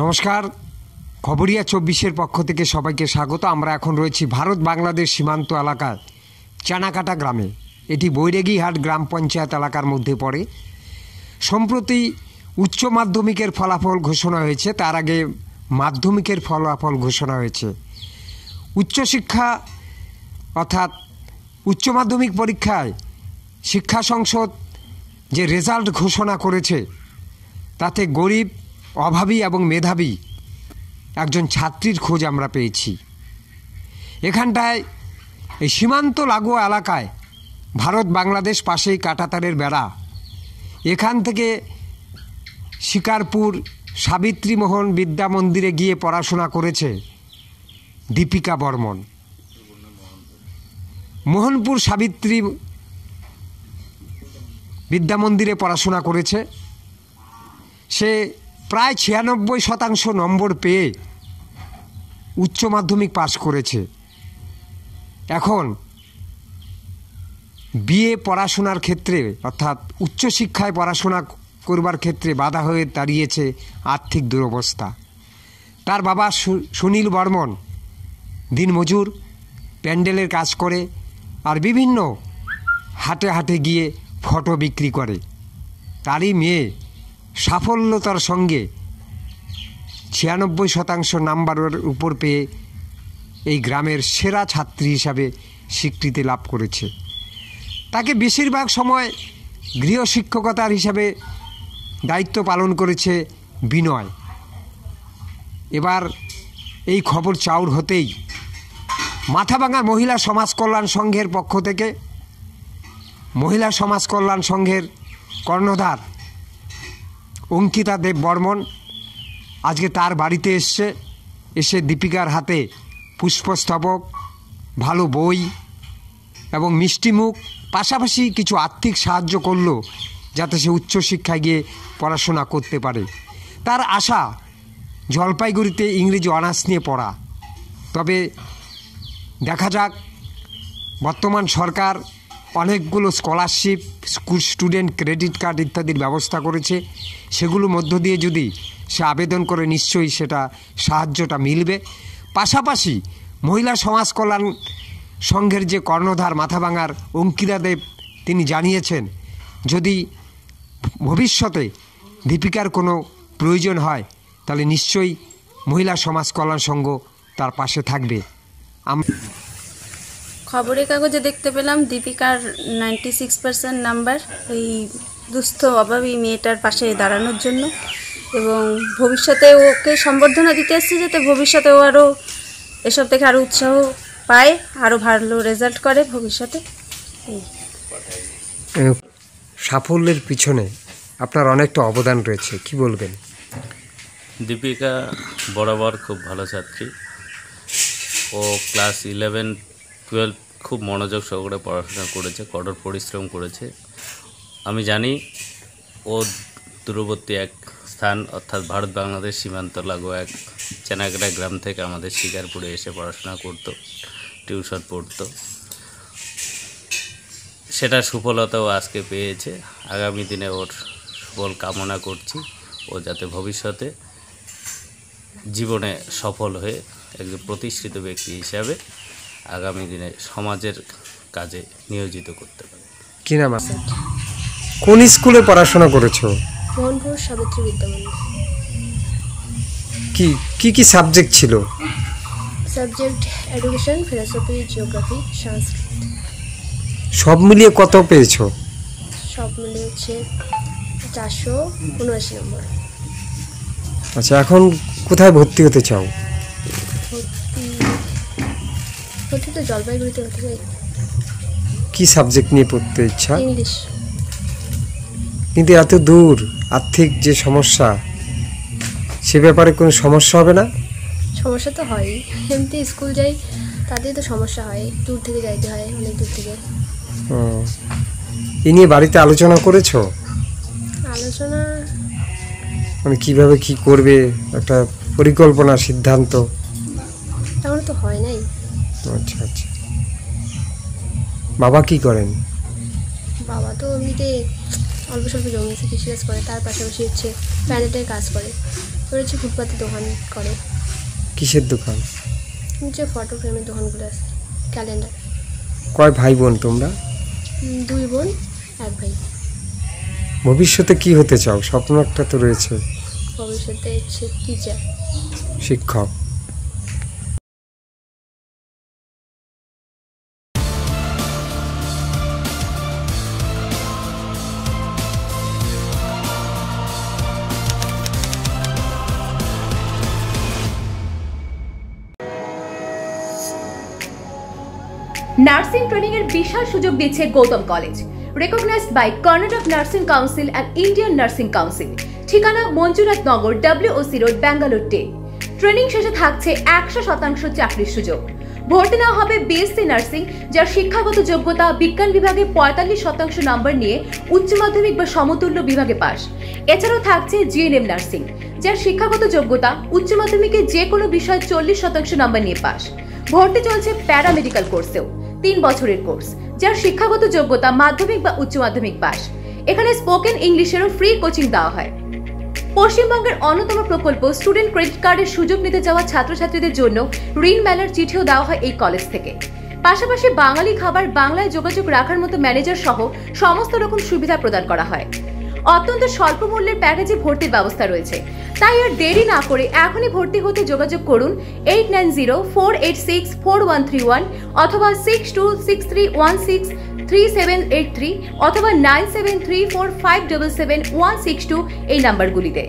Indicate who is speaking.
Speaker 1: নমস্কার। খবরিয়া চব্বিশের পক্ষ থেকে সবাইকে স্বাগত। আমরা এখন রয়েছি ভারত বাংলাদেশ সীমান্ত এলাকায় চানাকাটা গ্রামে। এটি বৈরাগীহাট গ্রাম পঞ্চায়েত এলাকার মধ্যে পড়ে। সম্প্রতি উচ্চ মাধ্যমিকের ফলাফল ঘোষণা হয়েছে, তার আগে মাধ্যমিকের ফলাফল ঘোষণা হয়েছে। উচ্চশিক্ষা অর্থাৎ উচ্চ মাধ্যমিক পরীক্ষায় শিক্ষা সংসদ যে রেজাল্ট ঘোষণা করেছে, তাতে গরিব অভাবী এবং মেধাবী একজন ছাত্রীর খোঁজ আমরা পেয়েছি। এখানটায় এই সীমান্ত লাগোয়া এলাকায় ভারত বাংলাদেশ পাশেই কাটাতারের বেড়া। এখান থেকে শিকারপুর সাবিত্রী মোহন বিদ্যা মন্দিরে গিয়ে পড়াশোনা করেছে দীপিকা বর্মন। মোহনপুর সাবিত্রী বিদ্যা মন্দিরে পড়াশোনা করেছে। সে প্রায় ছিয়ানব্বই শতাংশ নম্বর পেয়ে উচ্চ মাধ্যমিক পাশ করেছে। এখন বিয়ে পড়াশোনার ক্ষেত্রে, অর্থাৎ উচ্চশিক্ষায় পড়াশোনা করবার ক্ষেত্রে বাধা হয়ে দাঁড়িয়েছে আর্থিক দুরবস্থা। তার বাবা সুনীল বর্মন দিনমজুর, প্যান্ডেলের কাজ করে আর বিভিন্ন হাটে হাটে গিয়ে ফটো বিক্রি করে। তারই মেয়ে সাফল্যতার সঙ্গে ছিয়ানব্বই শতাংশ নাম্বারের উপর পেয়ে এই গ্রামের সেরা ছাত্রী হিসাবে স্বীকৃতি লাভ করেছে। তাকে বেশিরভাগ সময় গৃহশিক্ষকতার হিসাবে দায়িত্ব পালন করেছে বিনয়। এবার এই খবর চাউর হতেই মাথাভাঙা মহিলা সমাজ কল্যাণ সংঘের পক্ষ থেকে মহিলা সমাজ কল্যাণ সংঘের কর্ণধার অঙ্কিতা দেব বর্মন আজকে তার বাড়িতে এসছে। এসে দীপিকার হাতে পুষ্পস্তবক, ভালো বই এবং মিষ্টিমুখ পাশাপাশি কিছু আর্থিক সাহায্য করল যাতে সে উচ্চশিক্ষায় গিয়ে পড়াশোনা করতে পারে। তার আশা, জলপাইগুড়িতে ইংরেজি অনার্স নিয়ে পড়া। তবে দেখা যাক, বর্তমান সরকার অনেকগুলো scholarship school student credit card ইত্যাদির ব্যবস্থা করেছে। সেগুলোর মধ্য দিয়ে যদি সে আবেদন করে, নিশ্চয়ই সেটা সাহায্যটা মিলবে। পাশাপাশি মহিলা সমাজ কল্যাণ সংঘের যে কর্ণধার মাথাভাঙার অঙ্কিতা দেব, তিনি জানিয়েছেন, যদি ভবিষ্যতে দীপিকার কোনো প্রয়োজন হয়, তাহলে নিশ্চয়ই মহিলা সমাজ কল্যাণ সংঘ তার পাশে থাকবে।
Speaker 2: খবরের কাগজে দেখতে পেলাম দীপিকার নাইনটি সিক্স পার্সেন্ট নাম্বার এই দুস্থ অভাবী মেয়েটার পাশে দাঁড়ানোর জন্য। এবং ভবিষ্যতে ওকে সম্বর্ধনা দিতে এসছে যাতে ভবিষ্যতে ও আরও এসব থেকে আরও উৎসাহ পায় আরও ভালো রেজাল্ট করে ভবিষ্যতে।
Speaker 1: সাফল্যের পিছনে আপনার অনেকটা অবদান রয়েছে কি বলবেন?
Speaker 3: দীপিকা বরাবর খুব ভালো ছাত্রী। ও ক্লাস ইলেভেন টুয়েলভ খুব মনোযোগ সহকারে পড়াশোনা করেছে, কঠোর পরিশ্রম করেছে। আমি জানি ও দূরবর্তী এক স্থান, অর্থাৎ ভারত বাংলাদেশ সীমান্ত লাগো এক চেনাগড়া গ্রাম থেকে আমাদের শিকারপুরে এসে পড়াশোনা করতো, টিউশন পড়তো। সেটা সুফলতাও আজকে পেয়েছে। আগামী দিনে ওর সুফল কামনা করছি। ও যাতে ভবিষ্যতে জীবনে সফল হয়ে একজন প্রতিষ্ঠিত ব্যক্তি হিসাবে আগামী দিনে সমাজের কাজে নিয়োজিত করতে পারে।
Speaker 1: কি নাম আপনার? কোন স্কুলে পড়াশোনা করেছ?
Speaker 2: মোহনপুর সাবিত্রী বিদ্যামন্দির
Speaker 1: কি কি কি সাবজেক্ট ছিল?
Speaker 2: Subject education philosophy geography Sanskrit.
Speaker 1: সব মিলিয়ে কত পেয়েছ?
Speaker 2: সব মিলিয়ে হচ্ছে চারশো উনআশি নম্বর।
Speaker 1: আচ্ছা এখন কোথায় ভর্তি হতে চাও?
Speaker 2: ভর্তি তো জলপাইগুড়িতে হতে চাই
Speaker 1: কি সাবজেক্ট নিয়ে পড়তে ইচ্ছা?
Speaker 2: ইংলিশ।
Speaker 1: কিন্তু এত দূর আর্থিক যে সমস্যা সে ব্যাপারে কোনো সমস্যা হবে না?
Speaker 2: সমস্যা তো হয়ই। এমনি স্কুল যাই তাতেই তো সমস্যা হয়। দূর থেকে যাইতে হয় অনেক দূর থেকে।
Speaker 1: ও। এ নিয়ে বাড়িতে আলোচনা করেছ?
Speaker 2: আলোচনা
Speaker 1: মানে কীভাবে কি করবে? একটা পরিকল্পনা সিদ্ধান্ত?
Speaker 2: তেমন তো হয় নাই।
Speaker 1: আচ্ছা আচ্ছা। বাবা কি করেন?
Speaker 2: বাবা তো এমনিতে অল্প স্বল্প জমি আছে কৃষিকাজ করে তার পাশাপাশি হচ্ছে প্যানেটের কাজ করে।
Speaker 4: ওর হচ্ছে ফুটপাতে দোকান করে।
Speaker 1: কিসের দোকান?
Speaker 4: যে ফটো ফ্রেমের দোকানগুলো আছে ক্যালেন্ডার।
Speaker 1: কয় ভাই বোন তোমরা?
Speaker 4: দুই বোন এক ভাই।
Speaker 1: ভবিষ্যতে কি হতে চাও? স্বপ্ন একটা তো রয়েছে।
Speaker 4: ভবিষ্যতে হচ্ছে টিচার
Speaker 1: শিক্ষক।
Speaker 5: নার্সিং ট্রেনিং এর বিশাল সুযোগ দিচ্ছে Gautam college. Recognised by Karnataka nursing council and Indian nursing council ঠিকানা মঞ্জুনাথ নগর ডাব্লিউওসি রোড ব্যাঙ্গালোর টে ট্রেনিং শেষে থাকছে একশো শতাংশ চাকরির সুযোগ। ভর্তি নেওয়া হবে বিএসসি নার্সিং যার শিক্ষাগত যোগ্যতা বিজ্ঞান বিভাগে পঁয়তাল্লিশ শতাংশ নম্বর নিয়ে উচ্চ মাধ্যমিক বা সমতুল্য বিভাগে পাস এছাড়াও থাকছে জিএনএম নার্সিং যার শিক্ষাগত যোগ্যতা উচ্চ মাধ্যমিকে যে কোনো বিষয়ে চল্লিশ শতাংশ নম্বর নিয়ে পাস ভর্তি চলছে প্যারামেডিক্যাল কোর্সেও। তিন বছরের কোর্স, যার শিক্ষাগত যোগ্যতা মাধ্যমিক বা উচ্চ মাধ্যমিক পাস। এখানে স্পোকেন ইংলিশেরও ফ্রি কোচিং দেওয়া হয়। পশ্চিমবঙ্গের অন্যতম প্রকল্প স্টুডেন্ট ক্রেডিট কার্ডের সুযোগ নিতে যাওয়া ছাত্রছাত্রীদের জন্য ঋণ মেলার চিঠিও দেওয়া হয় এই কলেজ থেকে। পাশাপাশি বাঙালি খাবার বাংলায় যোগাযোগ রাখার মতো ম্যানেজার সহ সমস্ত রকম সুবিধা প্রদান করা হয়। অত্যন্ত স্বল্প মূল্যের প্যাকেজে ভর্তির ব্যবস্থা রয়েছে। তাই আর দেরি না করে এখনই ভর্তি হতে যোগাযোগ করুন eight nine zero four eight six four one three one অথবা six two six three one six three seven eight three অথবা nine seven three four five double seven one six two এই নাম্বারগুলিতে